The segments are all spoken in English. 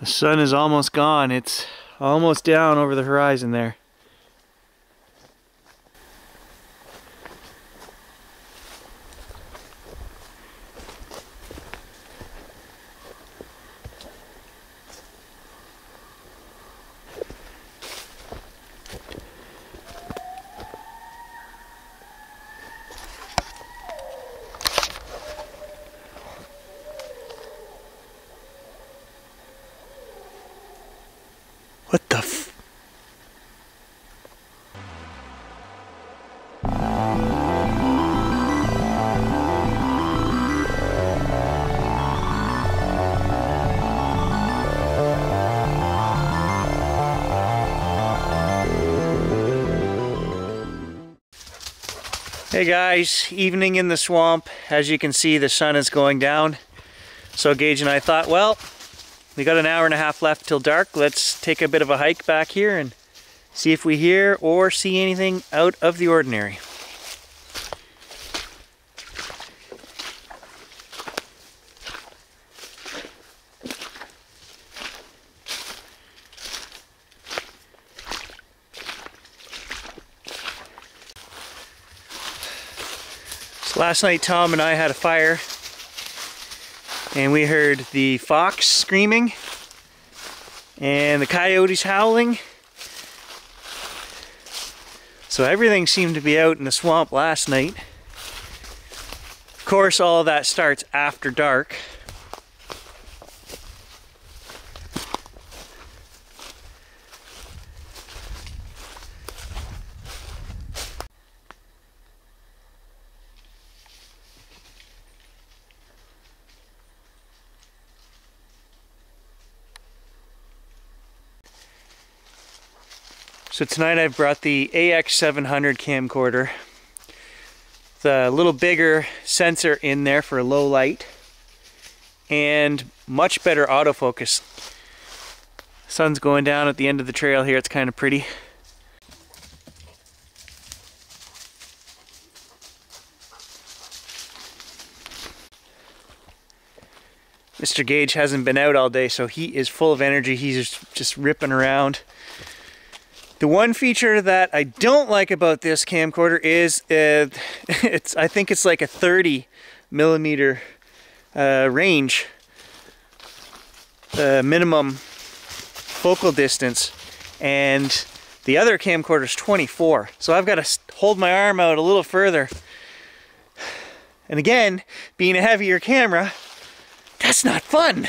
The sun is almost gone. It's almost down over the horizon there. Hey guys, evening in the swamp. As you can see, the sun is going down. So Gage and I thought, well, we got an hour and a half left till dark. Let's take a bit of a hike back here and see if we hear or see anything out of the ordinary. Last night Tom and I had a fire and we heard the fox screaming and the coyotes howling. So everything seemed to be out in the swamp last night. Of course, all that starts after dark. So tonight I've brought the AX700 camcorder. The little bigger sensor in there for low light and much better autofocus. Sun's going down at the end of the trail here, it's kind of pretty. Mr. Gage hasn't been out all day, so he is full of energy. He's just ripping around. The one feature that I don't like about this camcorder is uh, it's I think it's like a 30 millimeter uh, range uh, minimum focal distance and the other camcorder is 24 so I've got to hold my arm out a little further. And again being a heavier camera that's not fun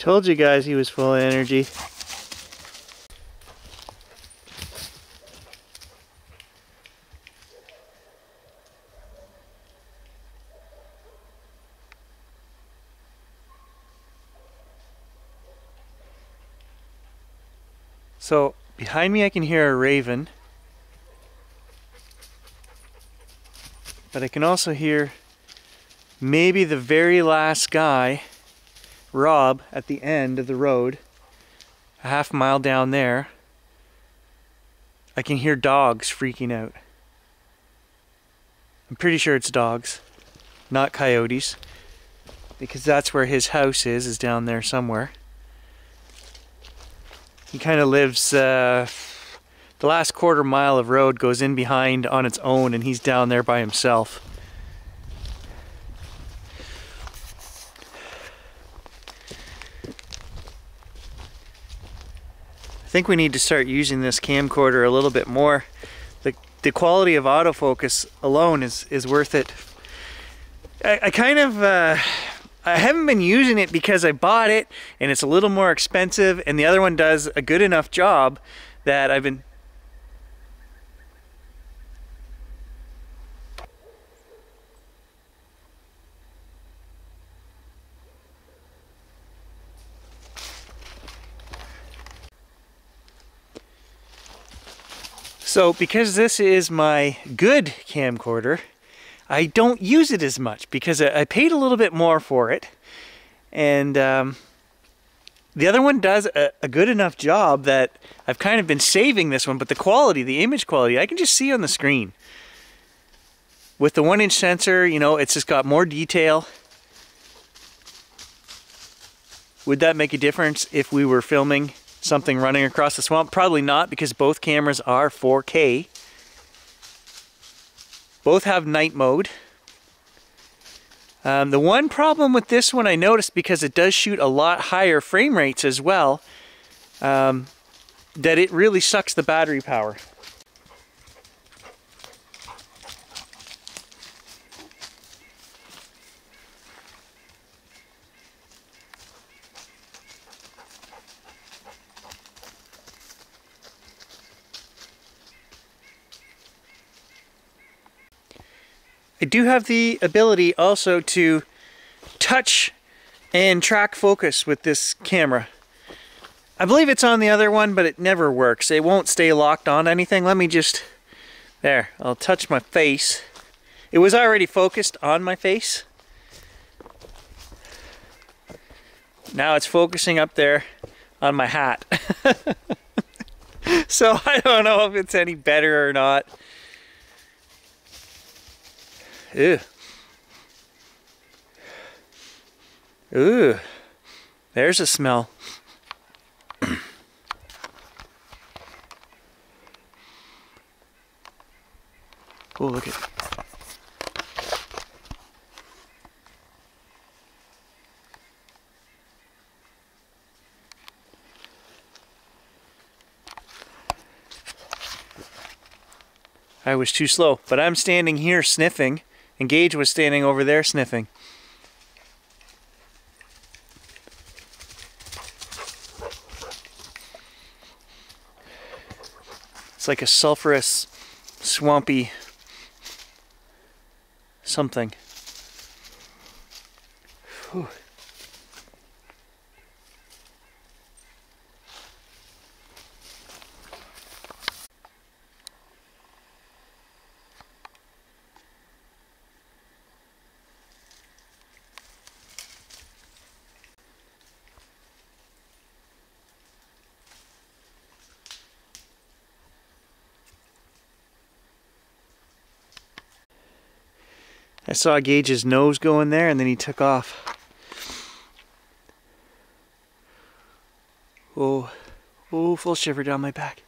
told you guys he was full of energy. So behind me I can hear a raven. But I can also hear maybe the very last guy Rob at the end of the road, a half mile down there, I can hear dogs freaking out. I'm pretty sure it's dogs, not coyotes, because that's where his house is, is down there somewhere. He kind of lives, uh, the last quarter mile of road goes in behind on its own, and he's down there by himself. Think we need to start using this camcorder a little bit more. The, the quality of autofocus alone is, is worth it. I, I kind of, uh, I haven't been using it because I bought it and it's a little more expensive and the other one does a good enough job that I've been So because this is my good camcorder, I don't use it as much because I paid a little bit more for it. And um, the other one does a, a, good enough job that I've kind of been saving this one, but the quality, the image quality, I can just see on the screen. With the one inch sensor, you know, it's just got more detail. Would that make a difference if we were filming something running across the swamp? Probably not because both cameras are 4K. Both have night mode. Um, the one problem with this one I noticed because it does shoot a lot higher frame rates as well, um, that it really sucks the battery power. I do have the ability also to touch and track focus with this camera. I believe it's on the other one, but it never works. It won't stay locked on anything. Let me just, there, I'll touch my face. It was already focused on my face. Now it's focusing up there on my hat. so I don't know if it's any better or not. Ew. Ooh. There's a smell. oh, look at I was too slow, but I'm standing here sniffing and Gage was standing over there sniffing. It's like a sulfurous, swampy something. Whew. I saw Gage's nose go in there and then he took off. Oh, oh, full shiver down my back.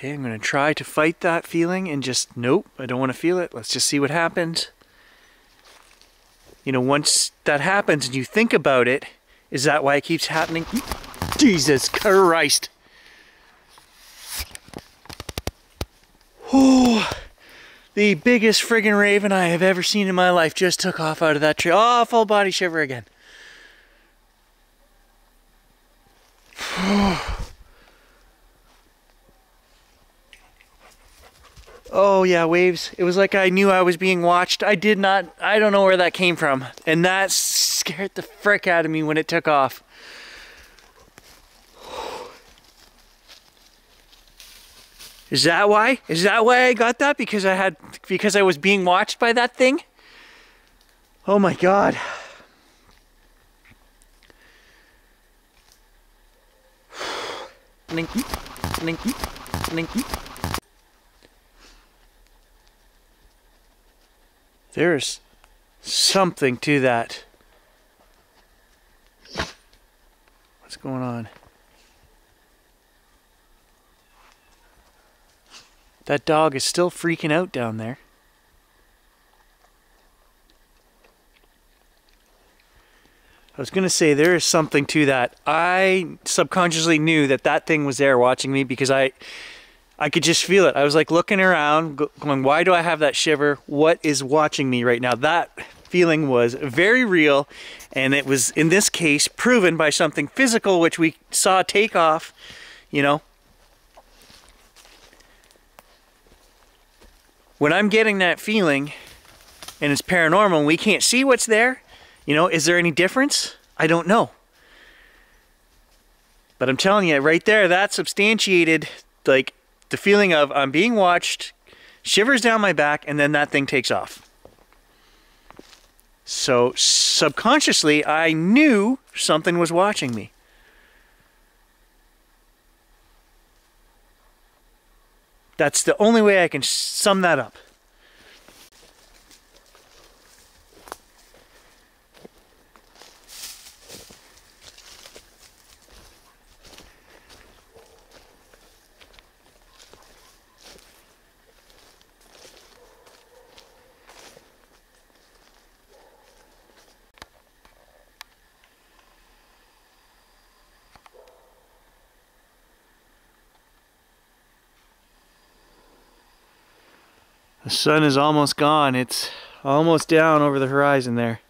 Okay, I'm going to try to fight that feeling and just, nope, I don't want to feel it. Let's just see what happens. You know, once that happens and you think about it, is that why it keeps happening? Jesus Christ. Oh, the biggest friggin' raven I have ever seen in my life just took off out of that tree. Oh, full body shiver again. Oh yeah, waves. It was like I knew I was being watched. I did not, I don't know where that came from. And that scared the frick out of me when it took off. Is that why? Is that why I got that? Because I had, because I was being watched by that thing? Oh my God. Ninky, ninky, ninky. There's something to that. What's going on? That dog is still freaking out down there. I was going to say there is something to that. I subconsciously knew that that thing was there watching me because I I could just feel it. I was like looking around, going, why do I have that shiver? What is watching me right now? That feeling was very real and it was in this case proven by something physical which we saw take off you know when i'm getting that feeling and it's paranormal and we can't see what's there you know is there any difference i don't know but i'm telling you right there that substantiated like the feeling of i'm being watched shivers down my back and then that thing takes off so subconsciously, I knew something was watching me. That's the only way I can sum that up. Sun is almost gone. It's almost down over the horizon there.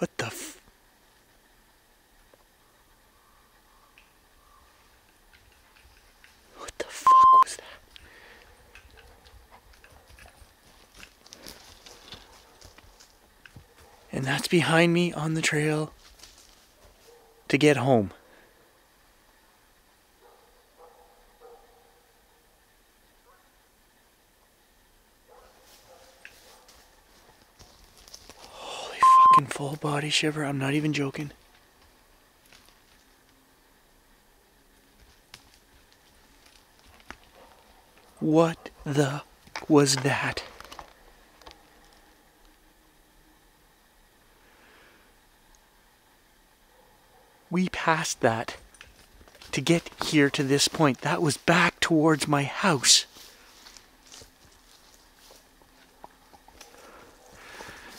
What the f- What the fuck was that? And that's behind me on the trail to get home. Holy fucking full body shiver. I'm not even joking. What the was that? We passed that to get here to this point. That was back towards my house.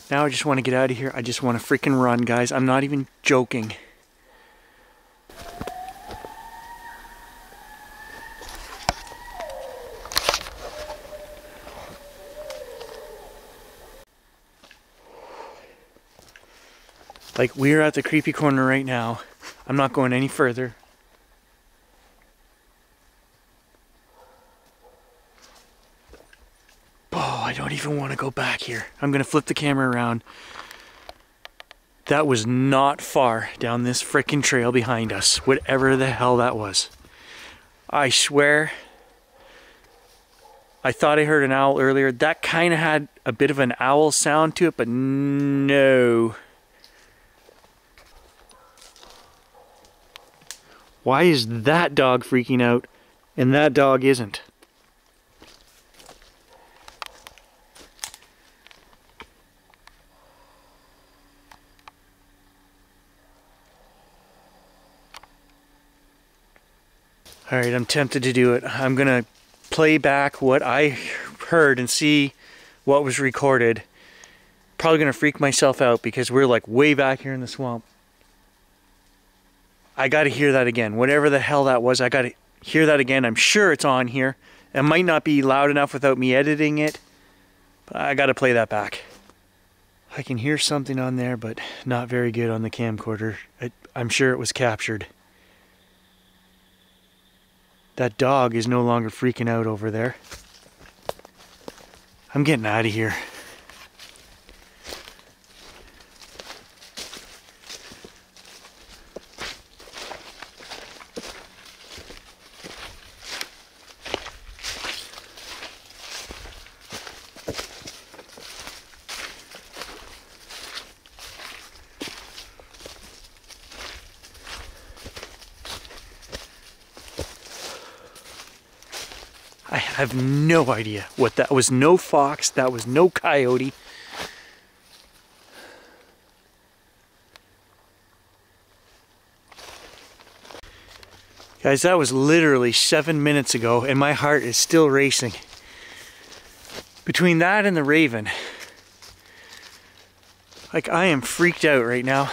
Now I just want to get out of here. I just want to freaking run, guys. I'm not even joking. Like, we're at the creepy corner right now. I'm not going any further. Bo, I don't even want to go back here. I'm going to flip the camera around. That was not far down this freaking trail behind us, whatever the hell that was. I swear, I thought I heard an owl earlier. That kind of had a bit of an owl sound to it, but no. Why is that dog freaking out and that dog isn't? All right, I'm tempted to do it. I'm gonna play back what I heard and see what was recorded. Probably gonna freak myself out because we're like way back here in the swamp. I gotta hear that again. Whatever the hell that was, I gotta hear that again. I'm sure it's on here. It might not be loud enough without me editing it, but I gotta play that back. I can hear something on there, but not very good on the camcorder. I, I'm sure it was captured. That dog is no longer freaking out over there. I'm getting out of here. Have no idea what that was. No fox, that was no coyote. Guys, that was literally seven minutes ago and my heart is still racing. Between that and the raven, like I am freaked out right now.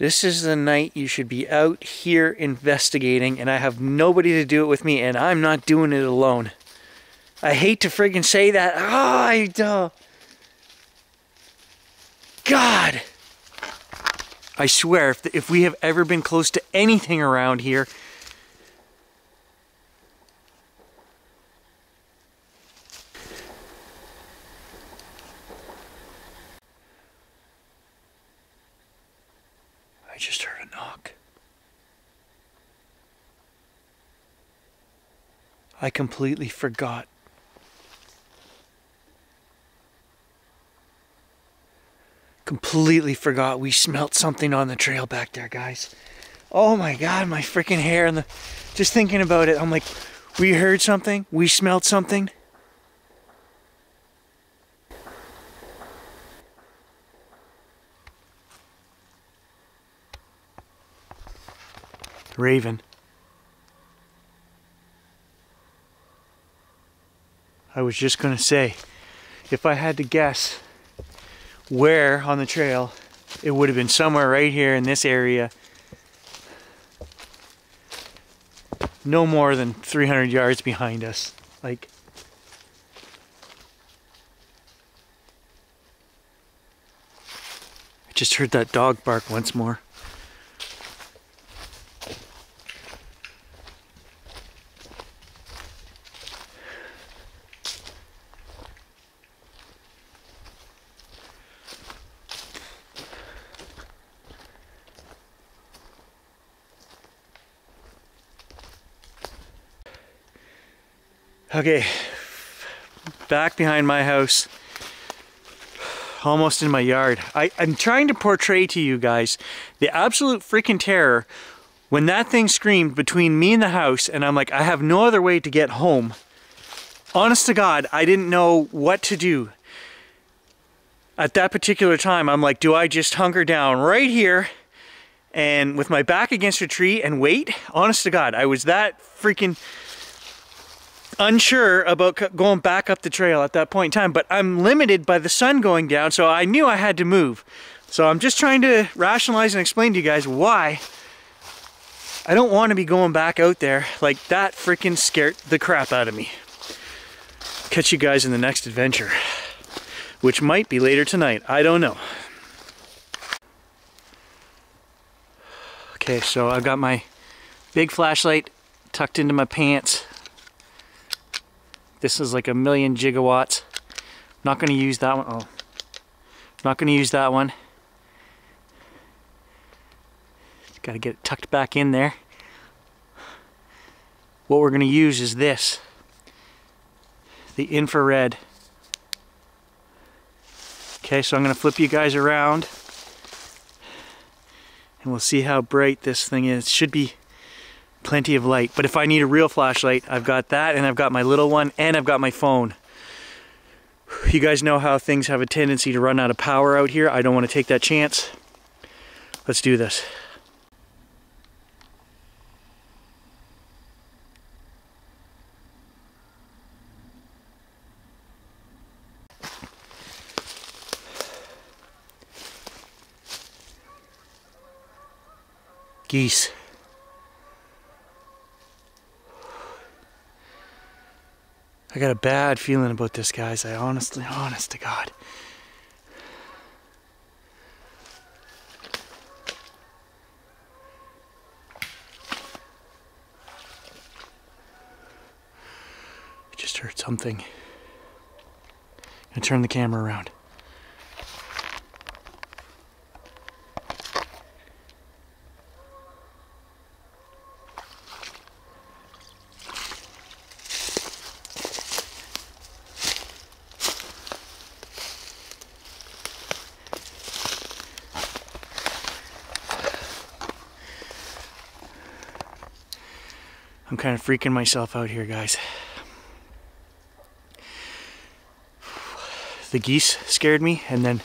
This is the night you should be out here investigating and I have nobody to do it with me and I'm not doing it alone. I hate to friggin' say that. Oh, I don't. God. I swear, if, if we have ever been close to anything around here, I just heard a knock. I completely forgot Completely forgot we smelt something on the trail back there, guys. Oh my god, my freaking hair and the just thinking about it, I'm like, we heard something, we smelled something. Raven. I was just gonna say, if I had to guess, where on the trail it would have been somewhere right here in this area. No more than 300 yards behind us like. I just heard that dog bark once more Okay, back behind my house, almost in my yard. I, I'm trying to portray to you guys the absolute freaking terror when that thing screamed between me and the house and I'm like, I have no other way to get home. Honest to God, I didn't know what to do. At that particular time, I'm like, do I just hunker down right here and with my back against a tree and wait? Honest to God, I was that freaking unsure about going back up the trail at that point in time, but I'm limited by the sun going down, so I knew I had to move. So I'm just trying to rationalize and explain to you guys why I don't want to be going back out there like that freaking scared the crap out of me. Catch you guys in the next adventure, which might be later tonight. I don't know. Okay, so I've got my big flashlight tucked into my pants. This is like a million gigawatts. Not going to use that one. Oh, not going to use that one. Got to get it tucked back in there. What we're going to use is this. The infrared. Okay, so I'm going to flip you guys around. And we'll see how bright this thing is. It should be plenty of light. But if I need a real flashlight, I've got that and I've got my little one and I've got my phone. You guys know how things have a tendency to run out of power out here. I don't want to take that chance. Let's do this. Geese. Got a bad feeling about this, guys. I honestly, honest to God. I just heard something. I'm gonna turn the camera around. Kind of freaking myself out here, guys. The geese scared me, and then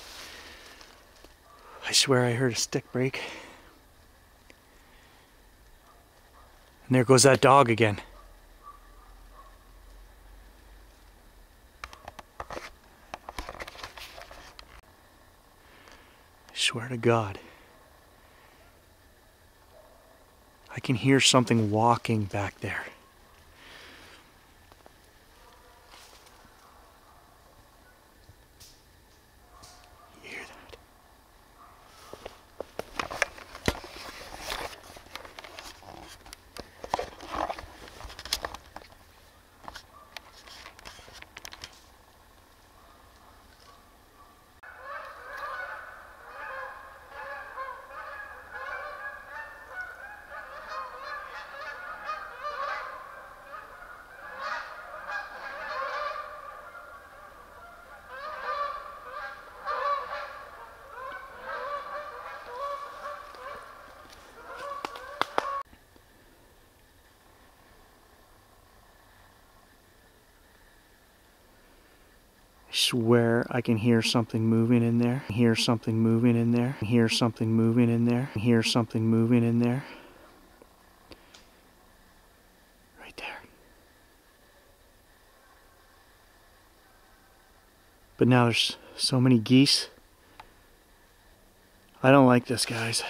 I swear I heard a stick break. And there goes that dog again. I swear to God. I can hear something walking back there. Swear I can hear something moving in there. Hear something moving in there. Hear something moving in there. Hear something moving in there. Right there. But now there's so many geese. I don't like this, guys.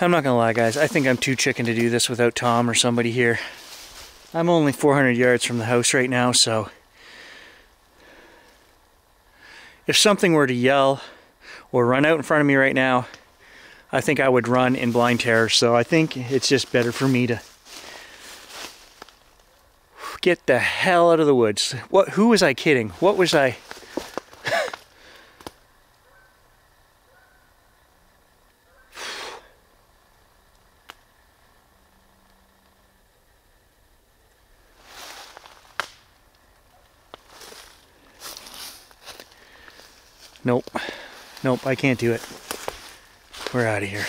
I'm not gonna lie, guys. I think I'm too chicken to do this without Tom or somebody here. I'm only 400 yards from the house right now, so if something were to yell or run out in front of me right now, I think I would run in blind terror. So I think it's just better for me to get the hell out of the woods. What? Who was I kidding? What was I? Nope. Nope, I can't do it. We're out of here.